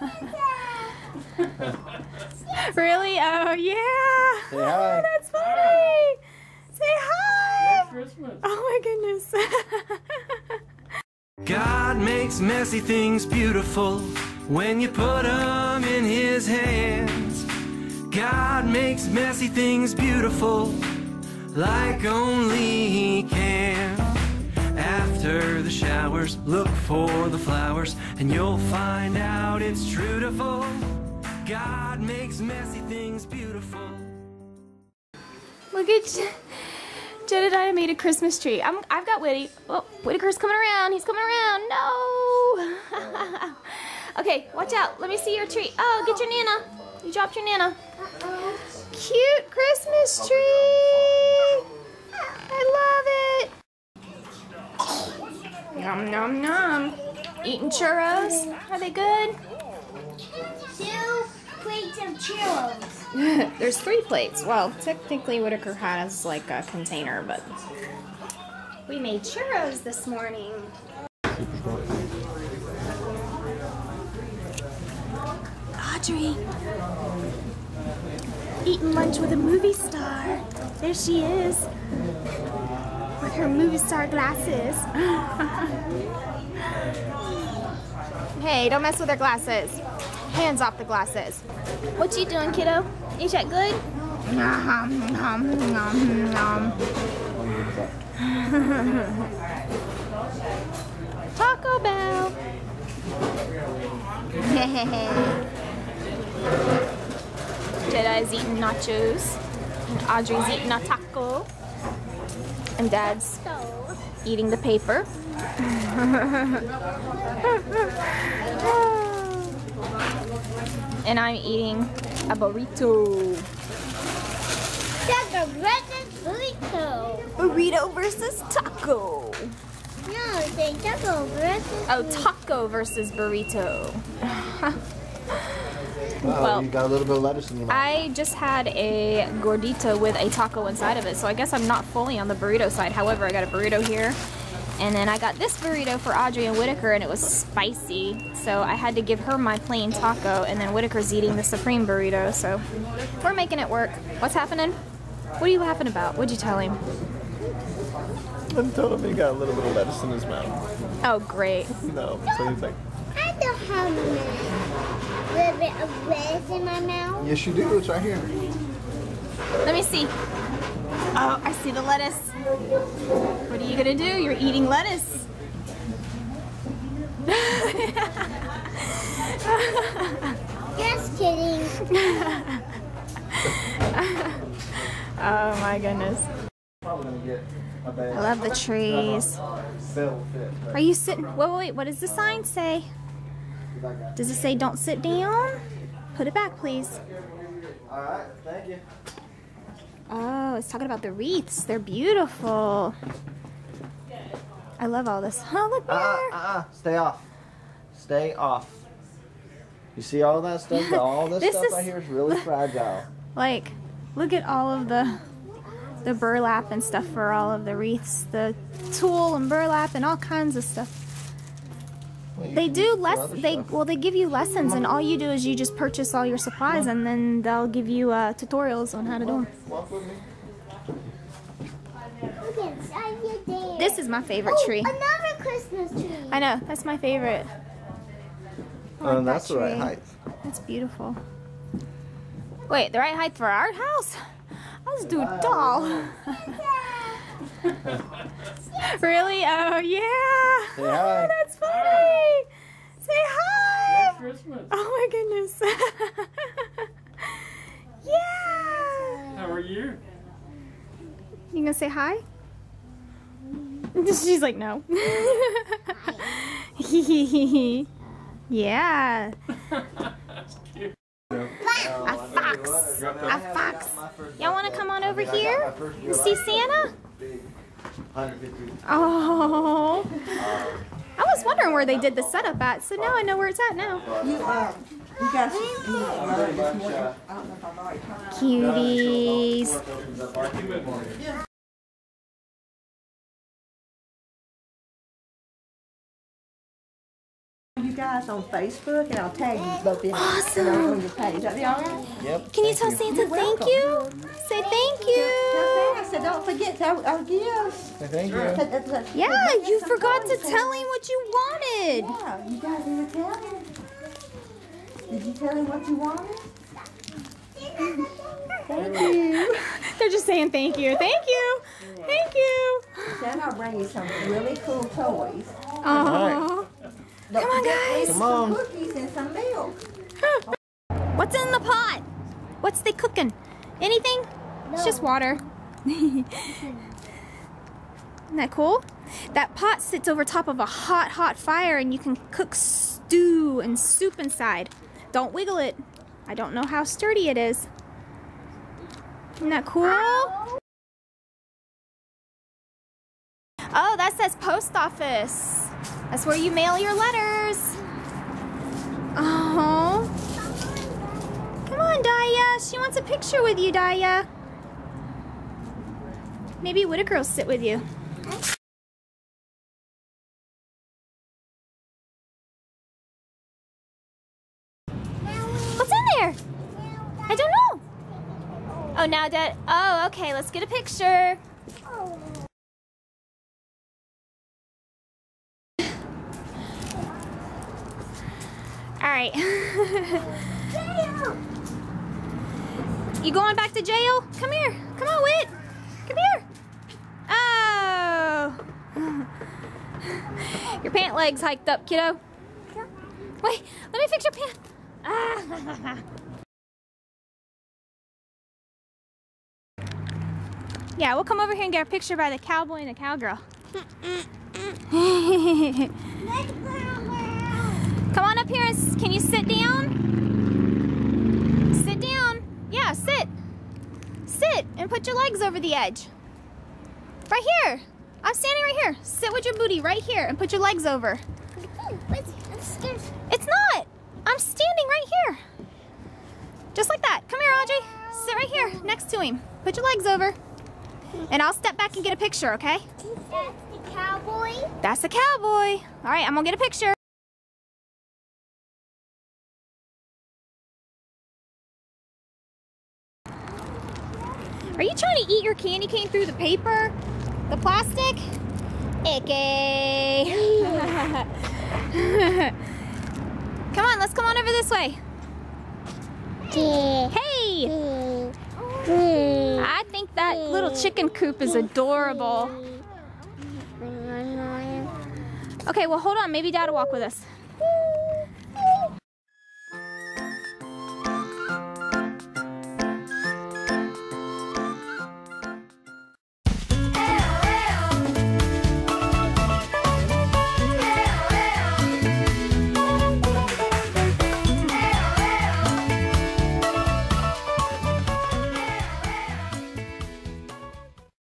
really? Oh yeah. Say hi. Oh, that's funny. Say hi. Merry Christmas. Oh my goodness. God makes messy things beautiful when you put them in His hands. God makes messy things beautiful like only He can. After the showers, look for the flowers, and you'll find out it's trutiful. God makes messy things beautiful. Look at Je- Jedediah made a Christmas tree. I'm, I've got Whitty. Oh, Whitaker's coming around. He's coming around. No. okay, watch out. Let me see your tree. Oh, get your Nana. You dropped your Nana. Cute Christmas tree. I love it. Nom nom nom. Eating churros. Are they good? Two plates of churros. There's three plates. Well, technically Whitaker has like a container, but we made churros this morning. Audrey eating lunch with a movie star. There she is with her movie star glasses. hey, don't mess with her glasses. Hands off the glasses. What you doing, kiddo? Is that good? Nom, nom, nom, nom. Taco Bell. Jedi's eating nachos. And Audrey's eating a taco. And Dad's eating the paper. and I'm eating a burrito. Taco versus burrito. Burrito versus taco. No, say taco versus. Oh, taco versus burrito. Oh, Well- you got a little bit of lettuce in your mouth. I just had a gordita with a taco inside of it, so I guess I'm not fully on the burrito side. However, I got a burrito here. And then I got this burrito for Audrey and Whitaker, and it was spicy. So I had to give her my plain taco, and then Whitaker's eating the supreme burrito. So we're making it work. What's happening? What are you laughing about? What'd you tell him? I told him he got a little bit of lettuce in his mouth. Oh, great. No, so he's like, I don't have a little bit of lettuce in my mouth. yes you do, it's right here. Let me see. Oh, I see the lettuce. What are you gonna do? You're eating lettuce. Just kidding. Oh my goodness. Probably gonna get a bag. I love the trees. Are you sitting? Wait, wait, wait. What does the sign say? Does it say don't sit down? Put it back, please. Alright, thank you. Oh, it's talking about the wreaths. They're beautiful. I love all this. Oh, look Uh uh there. uh uh. Stay off. Stay off. You see all that stuff? All this, This stuff is- right here is really fragile. Like, look at all of the the burlap and stuff for all of the wreaths. The tulle and burlap and all kinds of stuff. Well, They do use it for less. They stuff. well, they give you lessons, and all you do is you just purchase all your supplies, and then they'll give you uh, tutorials on how to do them. Walk with me. Look inside your there. This is my favorite oh, tree. Another Christmas tree. I know that's my favorite. I like Oh, that that's the right height. That's beautiful. Wait, the right height for our house? Let's do tall. really? Oh yeah. Say hi. Oh, that's funny. Say hi. Merry Christmas. Oh my goodness. yeah. How are you? You gonna say hi? She's like, no. yeah. A fox. A fox. Y'all wanna come on over here and see Santa? Oh. I was wondering where they did the setup at, so now I know where it's at now. You uh, guys should eat early this. I don't know if I'm right. Cuties. Guys on Facebook, and I'll tag you both in awesome. on your page. That'd be all right. Yep. Can you thank tell Santa thank you? Say thank you. Santa, so don't forget our, our gifts. Thank you. Yeah, you forgot to tell him what you wanted. Yeah, you guys didn't tell him. Did you tell him what you wanted? Thank you. They're just saying thank you. Thank you. Thank you. Then I'll bring you some really cool toys. Aww. Don't Come on, guys. bring Come on. Some cookies and some milk. What's in the pot? What's they cooking? Anything? It's just water. Isn't that cool? That pot sits over top of a hot, hot fire and you can cook stew and soup inside. Don't wiggle it. I don't know how sturdy it is. Isn't that cool? Oh, that says post office. That's where you mail your letters. Oh. Come on, Daya. She wants a picture with you, Daya. Maybe Whitaker will sit with you. What's in there? I don't know. Oh, now Dad. Oh, okay. Let's get a picture. Right. you going back to jail? Come here. Come on, Whit. Come here. Oh. Your pant legs hiked up, kiddo. Wait, let me fix your pant. Ah. Yeah, we'll come over here and get a picture by the cowboy and the cowgirl. Come on up here. and Can you sit down? Sit down. Yeah, sit. Sit and put your legs over the edge. Right here. I'm standing right here. Sit with your booty right here and put your legs over. It's not. I'm standing right here. Just like that. Come here, Audrey. Sit right here next to him. Put your legs over. And I'll step back and get a picture, okay? That's the cowboy. That's the cowboy. All right, I'm gonna get a picture. Are you trying to eat your candy cane through the paper? The plastic? Icky. come on, let's come on over this way. Hey! I think that little chicken coop is adorable. Okay, well, hold on. Maybe Dad will walk with us.